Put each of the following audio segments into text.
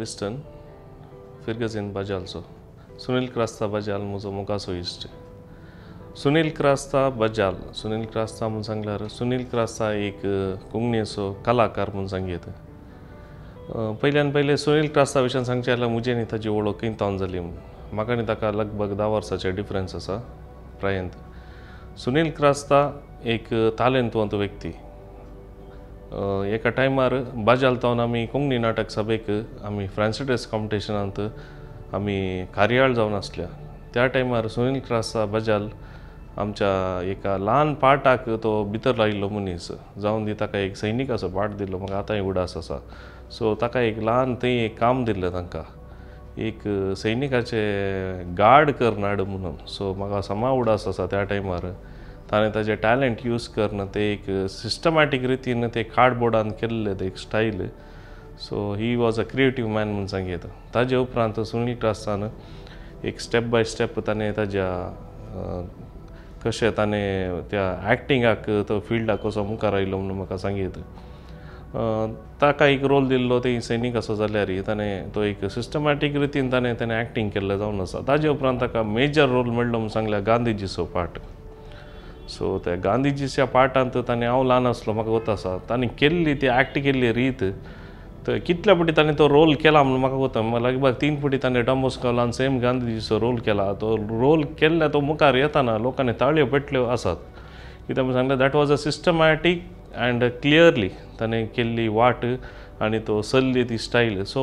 म्हजें नांव लिस्टन फिर्गझीन बाजालचो सुनील क्रास्ता बाजाल म्हजो मोगाचो इश्ट सुनील क्रास्ता बजाल सुनील क्रास्ता म्हूण सांगल्यार सुनील क्रास्ता एक कोंकणीचो कलाकार म्हूण सांगयत पयल्यान पयलें सुनील क्रास्ता विशयान सांगचें जाल्यार म्हजें न्ही ताची वळख किंतावन जाली म्हाका आनी ताका लगभग धा वर्साचे डिफरन्स आसा प्रायंत सुनील क्रास्ता एक तालेंतवंत व्यक्ती एका टायमार बाजाल तावन आमी कोंकणी नाटक सभेक आमी फ्रांसिडस कॉम्पिटिशनांत आमी कार्याळ जावन आसल्या त्या टायमार सुनील क्रासा बाजाल आमच्या एका ल्हान पाटाक तो भितर लायिल्लो मनीस जावन दी ताका एक सैनिकाचो पार्ट दिल्लो म्हाका आतांय उडास आसा सो ताका एक ल्हान थंय एक काम दिल्लें तांकां एक सैनिकाचे गार्ड करनाड म्हणून सो म्हाका समा उडास आसा त्या टायमार ताणें ताजें टॅलंट यूज करन ते एक सिस्टमॅटीक रितीन ते कार्डबोर्डान केल्लें ते एक style so he was a creative man म्हूण सांगयत ताजे उपरांत सुनील क्रास्तान एक स्टेप बाय स्टेप ताणें ताज्या कशें ताणें त्या एक्टिंगाक तो फिल्डाक कसो मुखार आयलो म्हणून म्हाका सांगीत ताका एक रोल दिल्लो ते सैनीक असो जाल्यार ताणें तो एक सिस्टमॅटीक रितीन ताणें ताणें एक्टींग केल्लें जावन आसा. ताजे उपरांत ताका मेजर रोल मेळ्ळो म्हणून सांगल्यार गांधीजीचो पार्ट सो त्या गांधीजीच्या पार्टांत ताणें हांव ल्हान आसलो म्हाका वता आसा ताणें केल्ली ती एक्ट केल्ली रीत. तर कितल्या पटी ताणें तो रोल केला म्हणून म्हाका वता लगभग तीन पटी ताणें डॉमोस्कोलान सेम गांधीजीचो रोल केला. तो रोल केल्ल्या तो मुखार येताना लोकांनी ताळयो पेटल्यो आसात. कित्याक म्हणून सांगलें that was a systematic and clearly ताणें केल्ली वाट आनी तो सल्ली ती स्टायल सो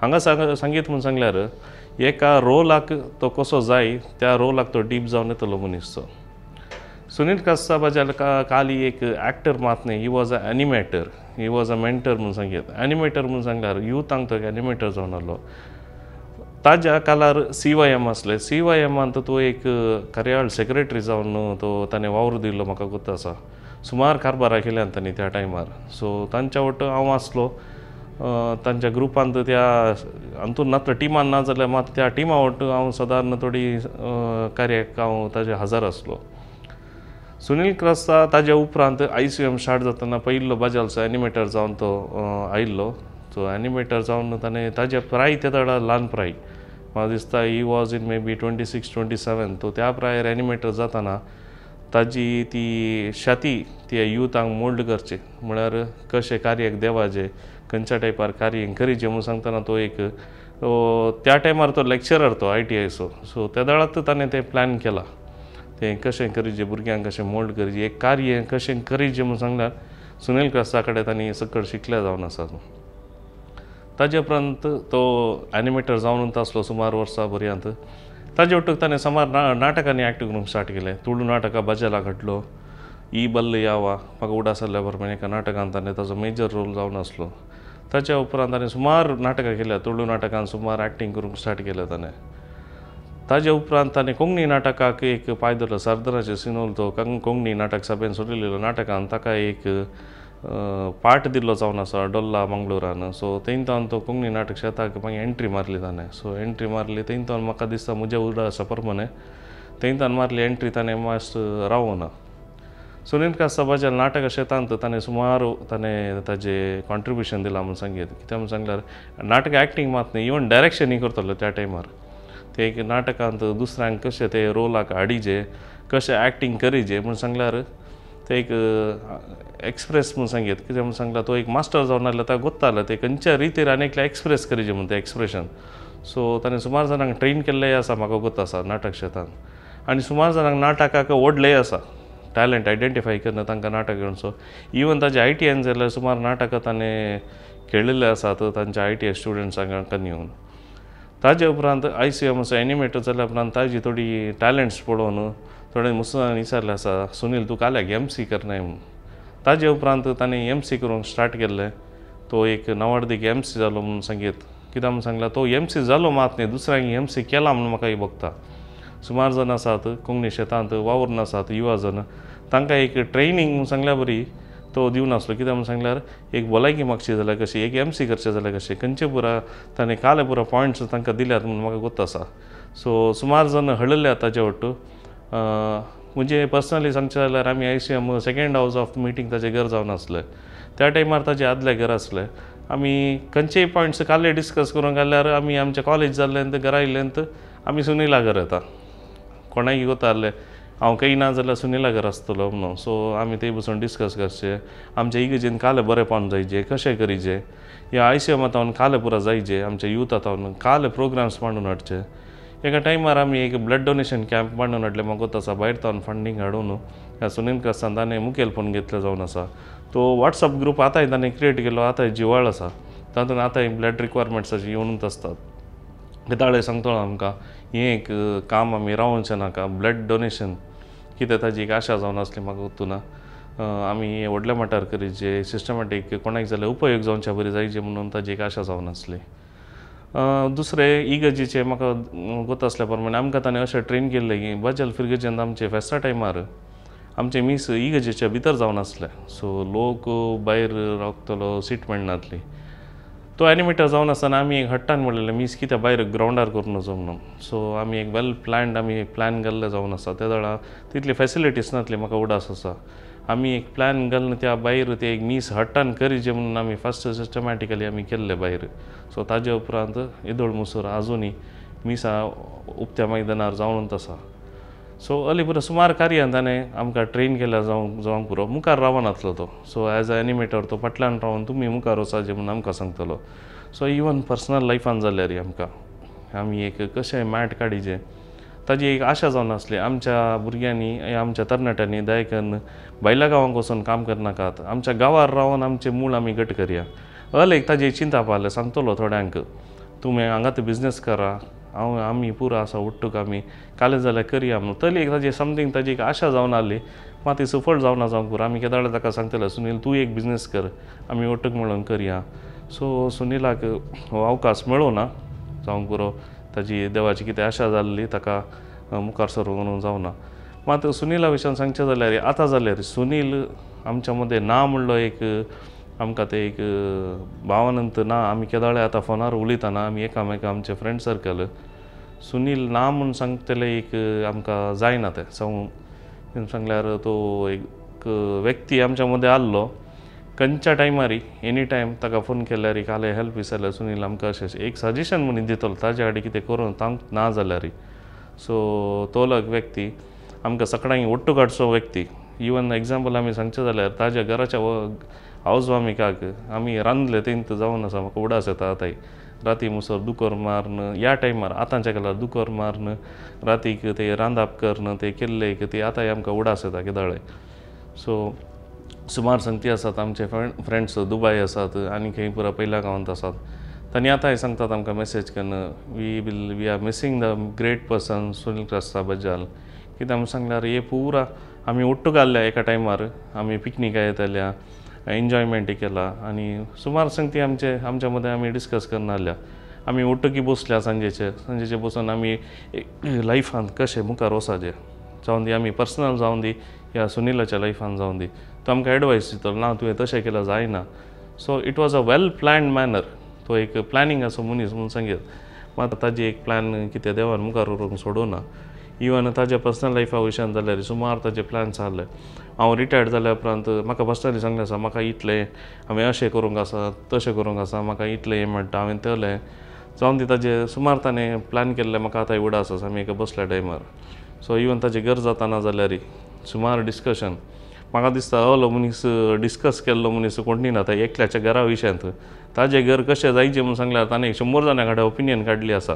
हांगा सांग सांगीत म्हूण सांगल्यार एका रोलाक तो कसो जाय त्या रोलाक तो डीप जावन येतलो मनीस तो. सुनील कास्ताबाजाल का काली एक एक्टर मात न्ही. He was a animator he was a mentor म्हणून सांगत एनिमेटर म्हणून सांगल्यार युथांक तो एनिमेटर जावन आसलो ताज्या कालार सी वाय एम आसले सी वाय एमांत तो एक कार्याळ सेक्रेटरी जावन तो ताणें वावर दिल्लो म्हाका गुर्त आसा सुमार कारबारां केल्यान तांणी त्या टायमार सो तांच्या वट हांव आसलो तांच्या ग्रुपांत त्या हातून नात टिमान ना जाल्यार मात त्या टिमा वट हांव सदां थोडी कार्याक हांव ताजे हजर आसलो सुनील क्रास्ता ताज्या उपरांत आय सी एम स्टार्ट जातना पहिल्लो बाजालचो एनिमेटर जावन तो आयिल्लो. सो एनिमेटर जावन ताणें ताजे प्राय ते तडा ल्हान प्राय. म्हाका दिसता he was in maybe twenty six twenty seven तो त्या प्रायर एनिमेटर जाताना ताजी ती शाती ती युथांक मोल्ड करचे. म्हळ्यार कशें कार्याक देवाचें खंयच्या टायपार कार्य करीचे म्हणून सांगतना तो एक त्या टायमार तो लेक्चरर तो आय टी आयचो सो त्या दळात ताणें तें प्लॅन केलां. तें कशें करीचें भुरग्यांक कशें मोल्ड करचें एक कार्य कशें करीचें म्हूण सांगल्यार सुनील क्रास्ता कडेन तांणी सकयल शिकल्या जावन आसा ताजे उपरांत तो एनिमेटर जावन आसलो सुमार वर्सां पर्यंत. ताजे वटूक ताणें सुमार ना नाटकांनी एक्ट करूंक स्टार्ट केलें. तुळू नाटकां बजाला घडलो ई बल्ल यावा म्हाका उडास आसल्या प्रमाणे एका नाटकांत ताणें ताजो मेजर रोल जावन आसलो. ताच्या उपरांत ताणें सुमार नाटकां केल्या तुळू नाटकान सुमार एक्टींग करूंक स्टार्ट केलें ताणें. ताजे उपरांत ताणें कोंकणी नाटकाक एक पांय धरलो सरदाराचे सिनोल तो कोंकणी नाटक सभेन सोडिल्लो नाटकान ताका एक पार्ट दिल्लो जावन आसा डोल्ला मंगळुरान सो थंयतान तो कोंकणी नाटक शेताक मागीर एंट्री मारली ताणें सो एंट्री मारली थंयतान म्हाका दिसता म्हज्या उडासा परमने थंयतान मारली एंट्री ताणें मास्ट रावना सुनील कास्ताबाच्या नाटक शेतांत ताणें सुमार ताणें ताजें कॉन्ट्रिब्युशन दिलां म्हूण सांगीत कित्याक म्हूण सांगल्यार नाटक एक्टींग मात न्ही इवन डायरेक्शनूय करतलो त्या टायमार ते एक नाटकांत दुसऱ्यांक कशें ते रोलाक हाडिचे कशें एक्टींग करीचे म्हूण सांगल्यार ते एक एक्सप्रेस म्हूण सांगीत कित्याक म्हूण सांगला तो एक मास्टर जावन आसलो ताका गोत्तालो ते खंयच्या रितीर आनी एकल्या एक्सप्रेस करीचे म्हूण तें एक्सप्रेशन सो ताणें सुमार जाणांक ट्रेन केल्लेंय आसा म्हाका गोत आसा नाटक शेतान आनी सुमार जाणांक नाटकाक व्हडलेंय आसा टॅलंट आयडेंटिफाय करना तांकां नाटक घेवन सो इवन ताचे आय टी एन जाल्यार सुमार नाटकां ताणें खेळिल्ले आसात तांच्या आय टी एस स्टुडंट्सांक येवन ताजे उपरांत आय सी एम असो एनिमेटर जाल्या उपरांत ताजी थोडी टॅलंट्स पळोवन थोडे मुसलान विचारलें आसा सुनील तूं काल्याक एम सी करनाय म्हूण ताजे उपरांत ताणें एम सी करूंक स्टार्ट केल्लें तो एक नवार्दीक एम सी जालो म्हणून सांगीत कित्याक म्हूण सांगल्यार तो एम सी जालो मात न्ही दुसऱ्यांक एम सी केला म्हणून म्हाका भोगता सुमार जण आसात कोंकणी शेतांत वावर आसात युवा जण तांकां एक ट्रेनींग म्हूण सांगल्या बरी तो दिवन आसलो कित्याक म्हूण सांगल्यार एक भलायकी मागची जाल्यार कशी एक एम सी करचें जाल्यार कशें खंयचे पुरा ताणें काले पुरा पॉयंट्स तांकां दिल्यात म्हणून म्हाका गोत आसा सो सुमार जाण हळले ताचे वट्ट म्हणजे पर्सनली सांगचें जाल्यार आमी I C M second halves of meeting ताचें घर जावन आसलें त्या टायमार ताचें आदलें घर आसलें आमी खंयचेय पॉयंट्स काले डिस्कस करूंक गेल्यार आमी आमचे कॉलेज जाल्ल्यान घरा येयल्ल्यान आमी सुनिला घर येता. कोणाय वताले हांव कांय ना जाल्यार सुनिला घर आसतलो म्हणून. सो आमी थंय बसून डिस्कस करचे. आमच्या इगर्जेन काले बरेपण जायचे कशें करीचे या आय सी एमांत काले पुरा जायचे आमच्या युथांत काले प्रोग्राम्स मांडून हाडचे. एका टायमार आमी एक ब्लड डोनेशन कॅम्प मांडून हाडले म्हाका आसा भायर तावन फंडींग हाडून. ह्या सुनील कास्तान ताणें मुखेल फोन घेतलो जावन आसा तो वॉट्सअप ग्रूप आतांय ताणें क्रिएट केलो आतांय जिवाळ आसा तातूंत आतांय ब्लड रिक्वायरमेंट्साची येवनूच आसतात ताळे सांगतलो आमकां. हें एक काम आमी रावचें नाका ब्लड डोनेशन कित्या ताजी एक आशा जावन आसली म्हाका उतुना आमी व्हडल्या मटार जे सिस्टमॅटीक कोणाक जाल्यार उपयोग जावचे बरी जायचे म्हणून ताजी एक आशा जावन आसली दुसरें इगर्जेचें म्हाका गोत आसल्या प्रमाणे आमकां ताणें अशें ट्रेन केल्लें की बजल फिरगेजेंत आमचे फेस्ता टायमार आमचे मीस इगर्जेच्या भितर जावन आसले सो लोक भायर रावतलो सीट मेळनासली तो एनिमेटर जावन आसतना आमी एक हट्टान म्हणलेलें मीस कित्या भायर ग्रावंडार करूं नजो म्हणून. सो आमी एक वेल प्लॅन्ड आमी प्लॅन केल्लें जावन आसा त्या वेळा तितली फेसिलिटीज नासली म्हाका उडास आसा आमी एक प्लॅन घालून त्या भायर ते एक मीस हट्टान करीचे म्हणून आमी फस्ट सिस्टमॅटिकली आमी केल्ले भायर सो ताजे उपरांत येदोळ मुसूर आजुनी मिसा उक्त्या मैदानार जावनूच आसा सो अली पुरो सुमार कार्यान ताणें आमकां ट्रेन केला जावं जावंक पुरो. मुखार रावन आसलो तो. सो एज अ एनिमेटर तो फाटल्यान रावन तुमी मुखार वचाचे म्हणून आमकां सांगतलो. सो इवन पर्सनल लायफान जाल्यार आमकां. आमी एक कशें मॅट काडीचें ताजी एक आशा जावन आसली. आमच्या भुरग्यांनी आमच्या तरणाट्यांनी दायकन भायल्या गांवांक वचून काम करनाकात. आमच्या गांवार रावन आमचें मूळ आमी घट करया. अल एक ताजी चिंता पावले सांगतलो थोड्यांक. तुमी हांगात बिजनेस करा. हांव आमी पुरो आसा उट्टूक आमी कालेज जाल्यार करया म्हणून तरी एक ताजी समथींग ताजी एक आशा जावन आहली मात ती सफळ जावना जावंक पुरो आमी केदाळे ताका सांगतले सुनील तूं एक बिझनेस कर. आमी उट्टूक मेळोन करया सो सुनिलाक हो अवकाश मेळो ना जावंक पुरो ताजी देवाची कितें आशा जाल्ली ताका मुखार सरूंक जावना मात सुनिला विशयान सांगचें जाल्यार आतां जाल्यार सुनील आमच्या मदें ना म्हणलो एक आमकां ते एक भावानंत ना आमी केदाळे आतां फोनार उलयतना आमी एकामेका आमचे फ्रेंड सर्कल सुनील ना म्हूण सांगतले एक आमकां जायना तें सांगून सांगल्यार तो एक व्यक्ती आमच्या मदें आसलो खंयच्या टायमारी एनी टायम ताका फोन केल्यार काले हेल्प विचारल्यार सुनील आमकां अशें एक सजेशन म्हणून दितलो ताजे आडी कितें करून तांक ना जाल्यार. सो तो व्यक्ती आमकां सकाळी ओट्टू काडचो व्यक्ती. इवन एग्जाम्पल आमी सांगचे जाल्यार ताज्या घराच्या हावज वामिकाक आमी रांदले तेंत जावन आसा म्हाका उडास येता आतांय राती मुसर दुकोर मारन ह्या टायमार आतांच्या काळार दुकोर मारन रातीक ते रांदप करन ते केल्ले ते आतांय आमकां उडास येता किदाळे सो सुमार संगती आसात आमचे फ्रेंड्स दुबय आसात आनी खंय पुरा पयल्या गांवांत आसात तांणी आतांय सांगतात आमकां मॅसेज करून we will we are missing the great person Sunil Crasta बजाल कित्याक आमी सांगल्यार हे पुरा आमी ओट्टू घाल्ल्या एका टायमार आमी पिकनिका येताल्या एन्जॉयमेंट केला. आनी सुमार संगती आमचे आमच्या मदें आमी डिस्कस करनासल्या आमी ओट्टकी बसल्या सांजेचे सांजेचे बसून आमी लायफान कशें मुखार वसाचे जावन दी आमी पर्सनल जावन दी या सुनिलाच्या लायफान जावन दी. तो आमकां एडवायस दितलो ना तुवें तशें केल्यार जायना. So it was a well planned manner तो एक प्लॅनिंग असो मनीस म्हणून सांगेल. मात ताजी एक प्लॅन कितें देवान मुखार व्हरूंक सोडूना इवन ताज्या पर्सनल लायफा वयच्यान जाल्यार सुमार ताजे प्लॅन्स आहले हांव रिटायर्ड जाल्या उपरांत म्हाका पर्सनली सांगलें आसा म्हाका इतलें हांवें अशें करूंक आसा तशें करूंक आसा म्हाका इतलें हें म्हणटा हांवें तेलें. जावन ती ताजें सुमार ताणें प्लॅन केल्लें म्हाका आतां उडास आसा आमी एका बसल्या टायमार सो इवन ताजें घर जाताना जाल्यार सुमार डिस्कशन म्हाका दिसता अलो मनीस डिस्कस केल्लो मनीस कोणूय ना एकल्याच्या घरा विशयांत ताजें घर कशें जायचें म्हूण सांगल्यार ताणें शंबर जाणां कडेन ओपिनियन काडली आसा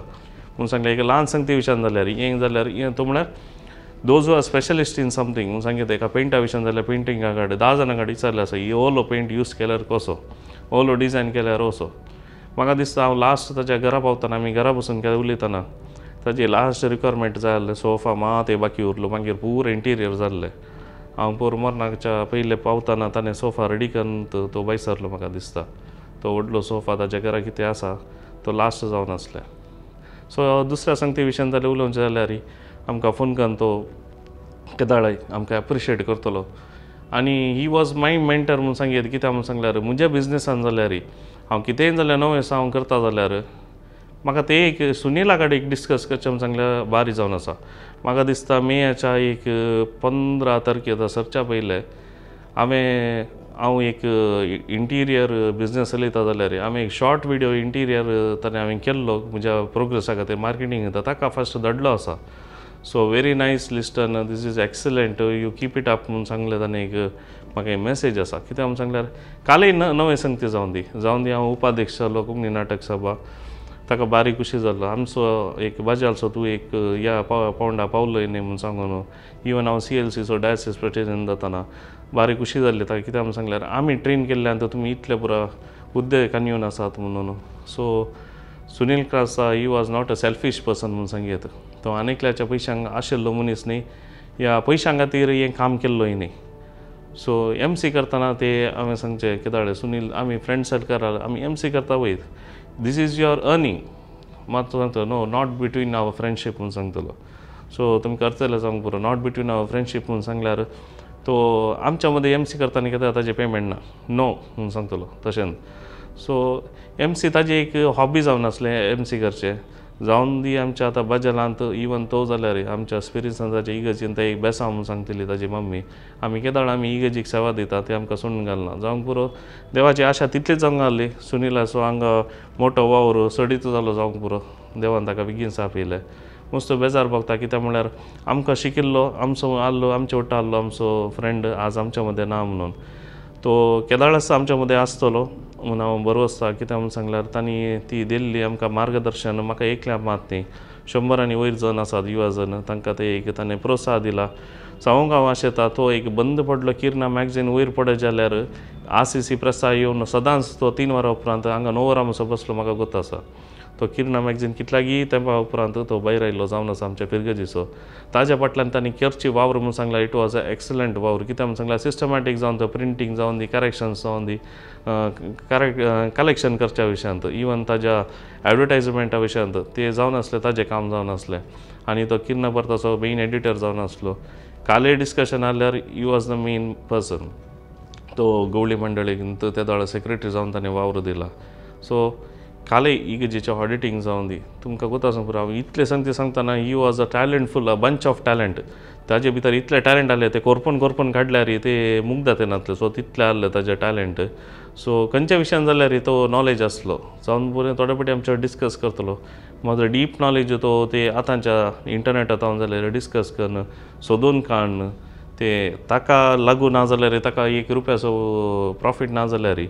म्हूण सांगलें एक ल्हान संगती विशयान जाल्यार हें जाल्यार हें तो म्हळ्यार those are specialist in something म्हूण सांगीत एका पेंटा विशयान जाल्यार पेंटिंगा कडेन धा जाणां कडेन विचारलें आसा ही ओलो पेंट यूज केल्यार कसो ओलो डिजायन केल्यार असो म्हाका दिसता हांव लास्ट ताच्या घरा पावतना आमी घरा बसून केन्ना उलयतना ताजी लास्ट रिक्वायरमेंट जाय आसलें सोफा मात हे बाकी उरलो मागीर पूर इंटिरियर जाल्लें हांव पोर मरनाच्या पयले पावतना ताणें सोफा रेडी करून तो सरलो म्हाका दिसता तो व्हडलो सोफा ताच्या घरा कितें आसा तो लास्ट जावन आसलें सो दुसऱ्या सांगते विशयान जाल्यार उलोवचें जाल्यार आमकां फोन करून तो केदाळे आमकां एप्रिशिएट करतलो. आनी ही वॉज माय मेंटर म्हूण सांगीत कित्याक म्हूण सांगल्यार म्हज्या बिजनेसान जाल्यार हांव कितेंय जाल्यार नवें हांव करता जाल्यार म्हाका ते एक सुनिला कडेन एक डिस्कस करचें म्हूण सांगल्यार बारी जावन आसा. म्हाका दिसता मेच्या एक पंदरा तारखेर सरच्या पयले हांवें हांव एक इंटिरियर बिझनेस चलयता जाल्यार हांवें एक शॉर्ट विडियो इंटिरियर ताणें हांवें केल्लो म्हज्या प्रोग्रेसा खातीर मार्केटींग येता ताका फस्ट धाडलो आसा so very nice listen this is excellent you keep it up म्हणून सांगलें ताणें एक म्हाका एक मॅसेज आसा कित्याक हांव सांगल्यार कालय न नवें संगती जावन दी जावन दी हांव उपाध्यक्ष जालो कोंकणी नाटक सभा ताका बारीक खुशी जालो आमचो एक बाजालचो तूं एक ह्या पाव पावंडा पावलो न्ही म्हणून सांगून इवन हांव सी एल सीचो डायसीस प्रेसिडेंट जाताना बारीक खुशी जाल्ली ताका कित्याक आमी सांगल्यार आमी ट्रेन केल्ले आनी तुमी इतले पुरा उद्देगान येवन आसात म्हणून. So Sunil Crasta he was not a selfish person म्हणून सांगीत तो आनीकल्याच्या पयशांक आशिल्लो मनीस न्ही. ह्या पयशां खातीर हें काम केल्लोय न्ही. सो एम सी करतना ते हांवें सांगचें किदें सुनील आमी फ्रेंड सर्कल आमी एम सी करता वयत दीस इज युअर अर्निंग मात सांगतलो no not between our friendship म्हूण सांगतलो सो तुमी करतले सांग पुरो नॉट बिटवीन आवर फ्रेंडशीप म्हूण सांगल्यार तो आमच्या मदें एम सी करतना कितें ताजें पेमेंट ना. नो म्हणून सांगतलो तशें सो एम सी ताजी एक हॉबी जावन आसलें एम सी करचें जावन दी आमच्या आतां बजलांत इवन तो जाल्यार आमच्या स्पिरीट संताच्या इगर्जीन ते एक बेसांव म्हणून सांगतली ताजी मम्मी. आमी केदाळ आमी इगर्जीक सेवा दिता. ते आमकां सोडून घालना जावंक पुरो. देवाची आशा तितलीच जावंक आहली सुनिलाचो हांगा मोठो वावर सडीत जालो जावंक पुरो. देवान ताका बेगीन साफ येयलें मस्त बेजार भोगता कित्याक म्हळ्यार आमकां शिकिल्लो आमचो आहलो आमचे वटा आहलो आमचो फ्रेंड आज आमच्या मदें ना म्हणून. तो केदाळस आमच्या मदें आसतलो म्हणून हांव बरो आसता कित्याक म्हणून सांगल्यार तांणी ती दिल्ली आमकां मार्गदर्शन म्हाका एकल्या मात न्ही शंबरांनी वयर जण आसात युवा जण तांकां ते एक ताणें प्रोत्साह दिला. सावंक हांव येता तो एक बंद पडलो किरणा मॅगझीन वयर पडत जाल्यार आर सी सी प्रेसा येवन सदांच तो तीन वरां उपरांत हांगा णव वरां बसलो म्हाका गोत आसा. तो किरणा मॅगझीन कितल्यागी तेंपा उपरांत तो भायर आयलो जावन आसा आमच्या पिरगजीचो ताज्या फाटल्यान तांणी कर्ची वावर म्हणून सांगला इट वॉज अ एक्सलंट वावर. कित्याक म्हणून सांगला सिस्टमॅटीक जावन तो प्रिंटींग जावन दी करेक्शन्स जावन दी करेक्ट कलेक्शन करच्या विशयांत इवन ताज्या एडवर्टायजमेंटा विशयांत ते जावन आसलें ताजें काम जावन आसलें आनी तो किरण परताचो मेन एडिटर जावन आसलो काले डिस्कशन आसल्यार you was the main person तो गवळी मंडळीक त्या दळा सेक्रेटरी जावन ताणें वावर दिला. सो काले इगजेचें ऑडिटींग जावन दी तुमकां कोता सांग पुरो हांव इतले सांगता सांगतना he was a talentful a bunch of talent ताजे भितर इतले टॅलंट आले ते कोरपून कोरपून काडल्यार ते मुग्ध नासले सो तितले आसलें ताजे टॅलंट सो खंयच्या विशयान जाल्यार तो नॉलेज आसलो जावन बरें थोडे फावटी आमच्या डिस्कस करतलो. म्हाजो डीप नॉलेज तो ते आतांच्या इंटरनेटांत हांव जाल्यार डिस्कस करन सोदून काडन ते ताका लागू ना जाल्यार ताका एक रुपयाचो प्रॉफीट ना जाल्यार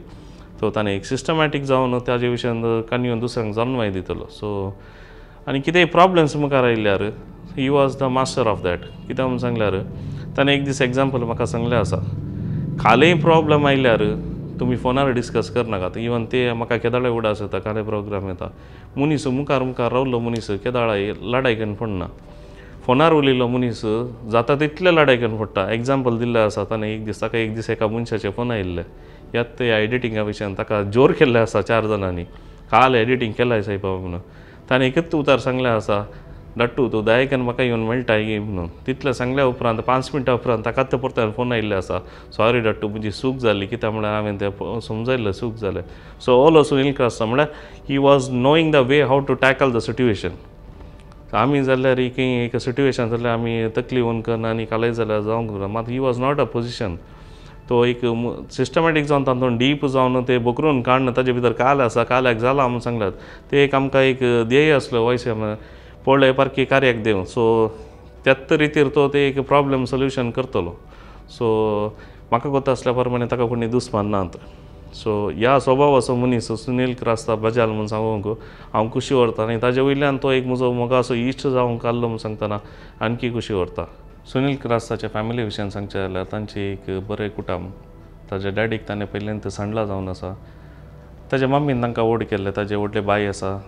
सो ताणें एक सिस्टमॅटीक जावन ताजे विशयान काणयो दुसऱ्यांक जन्माय दितलो. सो आनी कितेंय प्रॉब्लम्स मुखार आयल्यार he was the master of that कित्याक म्हणून सांगल्यार ताणें एक दीस एग्जाम्पल म्हाका सांगलें आसा. कालेय प्रॉब्लम आयल्यार तुमी फोनार डिस्कस करनाकात इवन ते म्हाका केदाळे उडास येता काले प्रोग्राम येता. मनीस मुखार मुखार रावल्लो मनीस केदाळाय लाडायकन पडना फोनार उलयलो मनीस जाता तितले लडायकेन पडटा एग्जाम्पल दिल्लें आसा ताणें एक दीस ताका एक दीस एका मनशाचे फोन आयिल्ले. यात ते एडिटिंगा विशयान ताका जोर केल्ले आसा चार जाणांनी. काल एडिटींग केलाय सायबा म्हणून. ताणें एकच उतार सांगले आसा डट्टू तूं दायकन म्हाका येवन मेळटा गे म्हणून. तितलें सांगल्या उपरांत पांच मिनटां उपरांत ताकाच ते परत फोन आयिल्ले आसा सॉरी डट्टू म्हजी चूक जाली कित्याक म्हळ्यार हांवें तें समजयल्लें चूक जालें सो ऑल असो सुनील क्रास म्हळ्यार he was knowing the way how to tackle the situation आमी जाल्यार एक एक सिट्युएशन जाल्यार आमी तकली ओन करना आनी कालय जाल्यार जावंक मात he was not a position तो एक सिस्टमॅटीक जावन तातूंत डीप जावन ते बोकरून काडन ताजे भितर काल आसा काल्याक जाला म्हणून सांगल्यात. ते एक आमकां एक ध्येय आसलो वयसे पळय पारकी कार्याक देव सो त्याच रितीर तो ते एक प्रॉब्लेम सोल्युशन करतलो. सो म्हाका कोता आसल्या प्रमाणे ताका कोणी दुस्मान नात सो ह्या स्वभावाचो मनीस सुनील क्रास्ता बजाल म्हूण सांगूंक हांव खुशी व्हरता. आनी ताजे वयल्यान तो एक म्हजो मोगाचो इश्ट जावंक काल्लो म्हूण सांगतना आणकी खुशी व्हरता. सुनील क्रास्ताच्या फॅमिली विशयान सांगचें जाल्यार तांचे एक बरें कुटुंब. ताज्या डॅडीक ताणें पयलीं ते सांडला जावन आसा ताज्या मम्मीन तांकां व्हड केल्ले ताजे व्हडले बाय आसा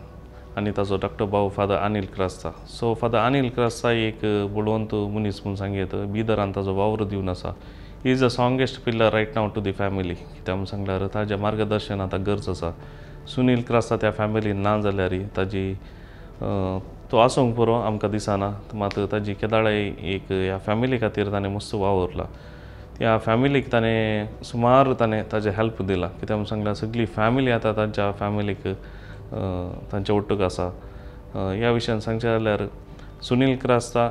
आनी ताजो धाकटो भाव father Anil Crasta so father Anil Crasta एक बुडवंत मनीस म्हूण सांगीत बिदरान ताजो वावर दिवन आसा is a strongest pillar right now to the family कित्याक म्हूण सांगल्यार ताजें मार्गदर्शन आतां गरज आसा सुनील क्रास्ता त्या फॅमिलीन ना जाल्यार ताजी तो आसूंक पुरो आमकां दिसना मात ताजी केदाळे एक ह्या फॅमिली खातीर ताणें मस्त वावरला ह्या फॅमिलीक ताणें सुमार ताणें ताजें हेल्प दिलां. कित्याक आमी सांगल्यार सगळी फॅमिली आतां तांच्या फॅमिलीक तांचे वट्टूक आसा. ह्या विशयान सांगचें जाल्यार सुनील क्रास्ता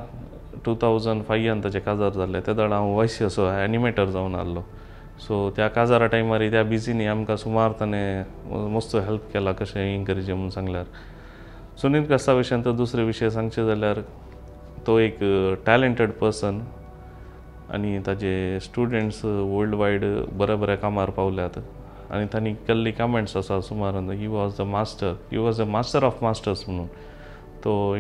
टू थावजंड फायव्हान ताचें काजार जाल्लें. ते दड हांव वयस असो एनिमेटर जावन आहलो सो त्या काजारा टायमार त्या बिझीनी आमकां सुमार ताणें मस्त हेल्प केला कशें इंकरेज म्हणून सांगल्यार. सुनील कास्ता विशयान दुसरे विशय सांगचे जाल्यार तो एक टॅलंटेड पर्सन आनी ताजे स्टुडंट्स वर्ल्ड वायड बऱ्या बऱ्या कामार पावल्यात. आनी तांणी केल्ली कमेंट्स आसा सुमार he was the master he was the master of masters म्हणून. तो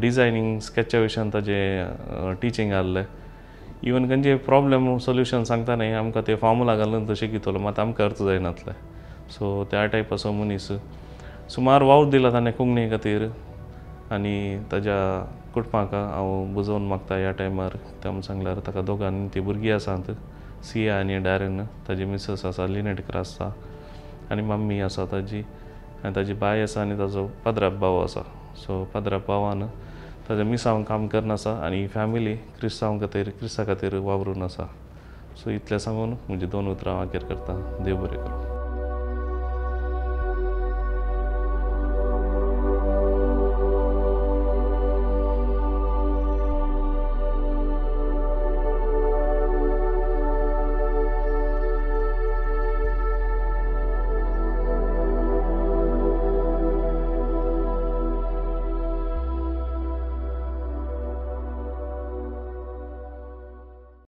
डिजायनींग स्केचा विशयान ताजें टिचींग आहलें इवन खंयचे प्रॉब्लेम सोल्युशन सांगता न्ही आमकां ते फॉर्मुला घालून तशें कितलो मात आमकां अर्थ जायनासलें सो त्या टायपाचो मनीस. सुमार वाव दिला ताणें कोंकणी खातीर आनी ताज्या कुटुंबाक हांव बुजोवन मागता ह्या टायमार तें सांगल्यार ताका दोगांनी तीं भुरगीं आसात सिया आनी डॅरन ताजी मिसस आसा लिनेट आसा आनी मम्मी आसा ताजी आनी ताजी बाय आसा आनी ताजो पाद्राप भाव आसा सो पाद्राप भावान ताज्या मिसांव काम करना आसा आनी ही फॅमिली क्रिस्तांव खातीर क्रिस्ता खातीर वावरून आसा सो इतलें सांगून म्हजी दोन उतरां हांव अखेर करता देव बरें करूं